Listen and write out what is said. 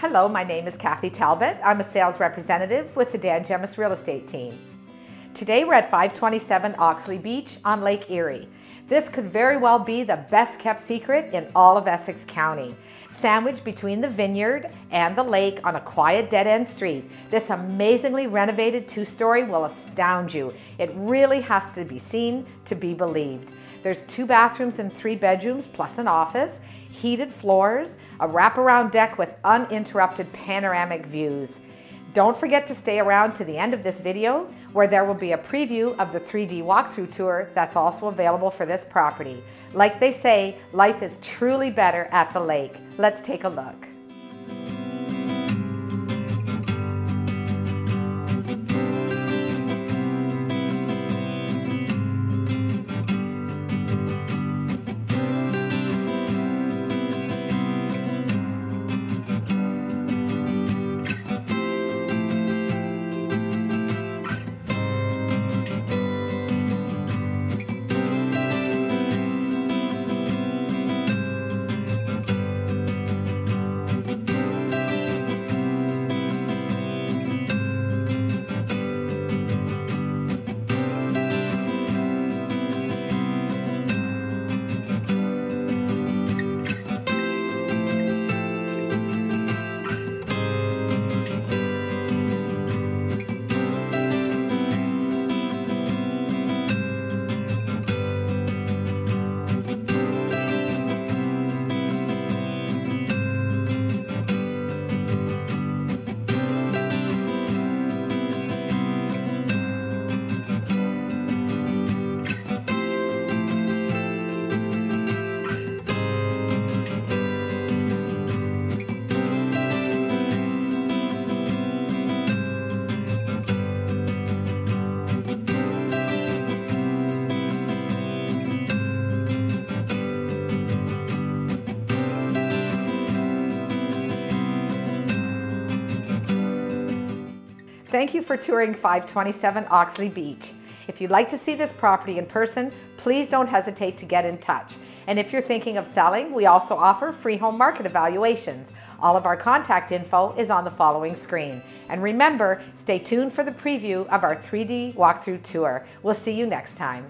Hello, my name is Kathy Talbot. I'm a sales representative with the Dan Gemus Real Estate Team. Today we're at 527 Oxley Beach on Lake Erie. This could very well be the best kept secret in all of Essex County. Sandwiched between the vineyard and the lake on a quiet dead end street, this amazingly renovated two story will astound you. It really has to be seen to be believed. There's two bathrooms and three bedrooms, plus an office, heated floors, a wraparound deck with uninterrupted panoramic views. Don't forget to stay around to the end of this video where there will be a preview of the 3D walkthrough tour that's also available for this property. Like they say, life is truly better at the lake. Let's take a look. Thank you for touring 527 Oxley Beach. If you'd like to see this property in person, please don't hesitate to get in touch. And if you're thinking of selling, we also offer free home market evaluations. All of our contact info is on the following screen. And remember, stay tuned for the preview of our 3D walkthrough tour. We'll see you next time.